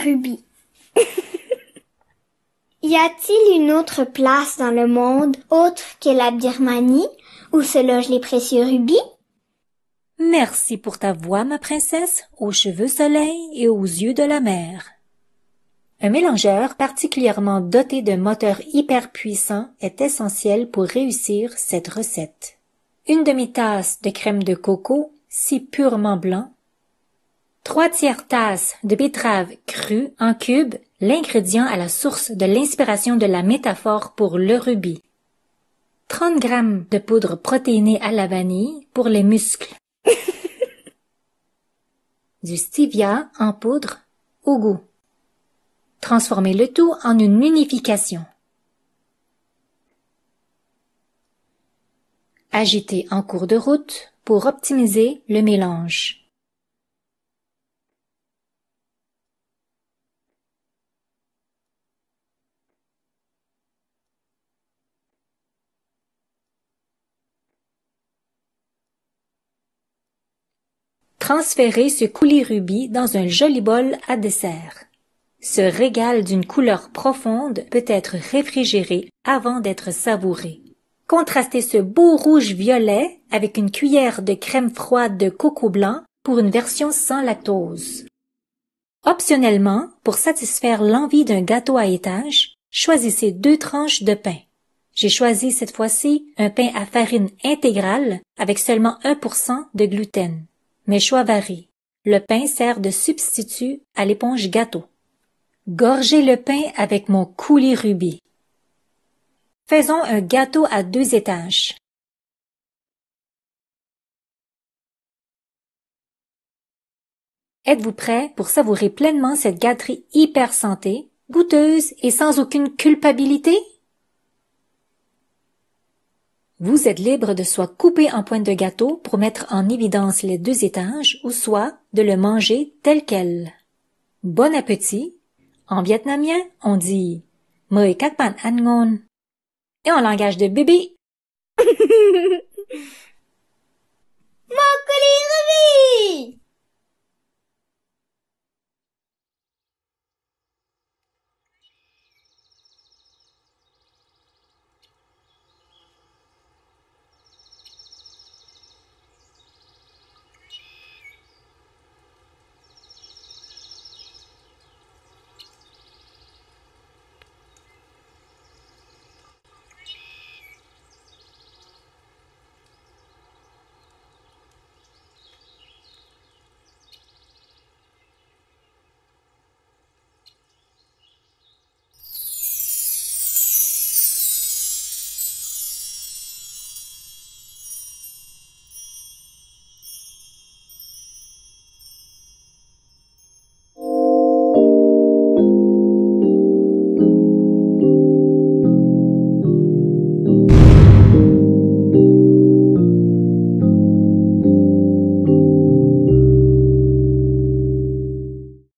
rubis. y a-t-il une autre place dans le monde autre que la Birmanie où se logent les précieux rubis? Merci pour ta voix, ma princesse, aux cheveux soleil et aux yeux de la mer. Un mélangeur particulièrement doté d'un moteur hyper puissant est essentiel pour réussir cette recette. Une demi-tasse de crème de coco, si purement blanc, trois tiers tasses de betterave crue en cubes, l'ingrédient à la source de l'inspiration de la métaphore pour le rubis. 30 grammes de poudre protéinée à la vanille pour les muscles. du stevia en poudre au goût. Transformez le tout en une unification. Agitez en cours de route pour optimiser le mélange. Transférez ce coulis rubis dans un joli bol à dessert. Ce régal d'une couleur profonde peut être réfrigéré avant d'être savouré. Contrastez ce beau rouge violet avec une cuillère de crème froide de coco blanc pour une version sans lactose. Optionnellement, pour satisfaire l'envie d'un gâteau à étage, choisissez deux tranches de pain. J'ai choisi cette fois-ci un pain à farine intégrale avec seulement 1% de gluten. Mes choix varient. Le pain sert de substitut à l'éponge gâteau. Gorgez le pain avec mon coulis rubis. Faisons un gâteau à deux étages. Êtes-vous prêt pour savourer pleinement cette gâterie hyper santé, goûteuse et sans aucune culpabilité? Vous êtes libre de soit couper en pointe de gâteau pour mettre en évidence les deux étages ou soit de le manger tel quel. Bon appétit en vietnamien, on dit Mời các bạn ăn ngon. Et en langage de bébé. Mon colis